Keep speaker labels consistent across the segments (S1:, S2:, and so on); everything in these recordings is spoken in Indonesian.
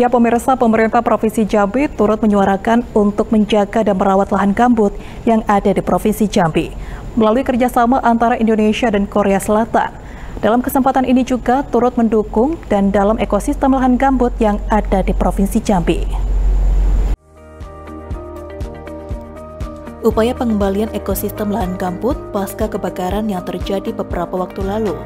S1: Ya pemirsa, pemerintah Provinsi Jambi turut menyuarakan untuk menjaga dan merawat lahan gambut yang ada di Provinsi Jambi melalui kerjasama antara Indonesia dan Korea Selatan. Dalam kesempatan ini juga turut mendukung dan dalam ekosistem lahan gambut yang ada di Provinsi Jambi. Upaya pengembalian ekosistem lahan gambut pasca kebakaran yang terjadi beberapa waktu lalu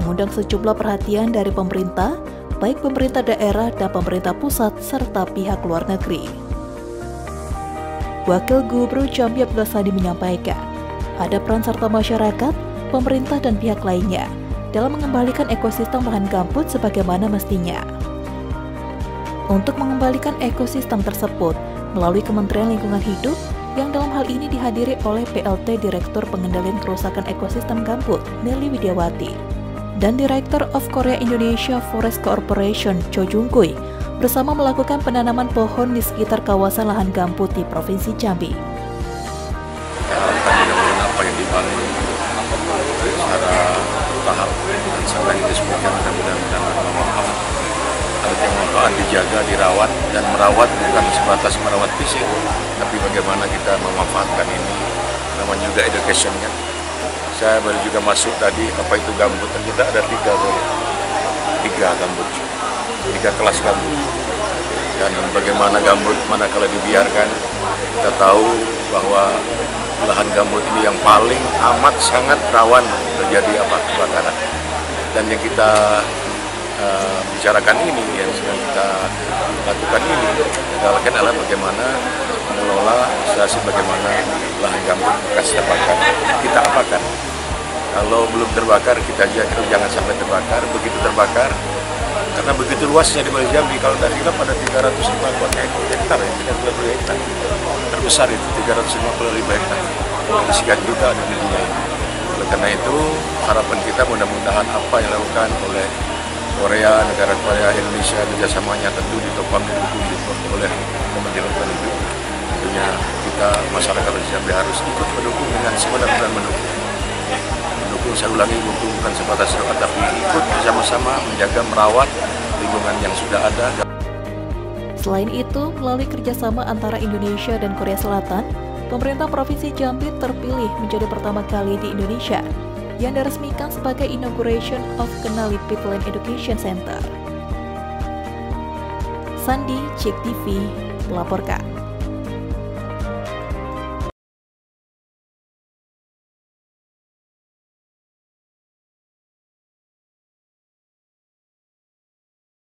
S1: mengundang sejumlah perhatian dari pemerintah, baik pemerintah daerah dan pemerintah pusat serta pihak luar negeri. Wakil Gubernur Jambi Abdullah Sandi menyampaikan, ada peran serta masyarakat, pemerintah dan pihak lainnya dalam mengembalikan ekosistem lahan gambut sebagaimana mestinya. Untuk mengembalikan ekosistem tersebut melalui Kementerian Lingkungan Hidup yang dalam hal ini dihadiri oleh PLT Direktur Pengendalian Kerusakan Ekosistem Gambut, Nelly Widiawati dan Director of Korea Indonesia Forest Corporation Cho Jung Kui bersama melakukan penanaman pohon di sekitar kawasan lahan gambut di Provinsi Jambi.
S2: apa yang dibangun secara tahap dan secara diresmikan mudah-mudahan bermanfaat. Ada dijaga, dirawat dan merawat bukan sebatas merawat fisik, tapi bagaimana kita memanfaatkan ini. Namanya juga education kan saya baru juga masuk tadi apa itu gambut? Dan kita ada tiga tiga gambut. Tiga kelas gambut. Dan bagaimana gambut mana kalau dibiarkan kita tahu bahwa lahan gambut ini yang paling amat sangat rawan terjadi apa kebakaran. Dan yang kita uh, bicarakan ini yang sedang kita lakukan ini adalah adalah bagaimana mengelola situasi bagaimana lahan gambut bekas terbakar kita apakan? Kalau belum terbakar kita jaga jangan sampai terbakar. Begitu terbakar karena begitu luasnya di Bali Jambi kalau dari kita pada 350 hektar ya 30 hektar. Terbesar itu 355 hektar. Sekian juta di dunia ini. Oleh karena itu harapan kita mudah-mudahan apa yang dilakukan oleh Korea, negara Korea, Indonesia kerjasamanya tentu ditopang didukung oleh Kementerian Hidup tentunya kita masyarakat Jambi harus ikut mendukung dengan sebenar-benar mendukung mendukung saya ulangi mendukung bukan sebatas doa tapi ikut bersama-sama menjaga merawat lingkungan yang sudah ada.
S1: Selain itu, melalui kerjasama antara Indonesia dan Korea Selatan, pemerintah Provinsi Jambi terpilih menjadi pertama kali di Indonesia yang diresmikan sebagai Inauguration of Kenali Pitland Education Center. Sandi, Cek TV, melaporkan.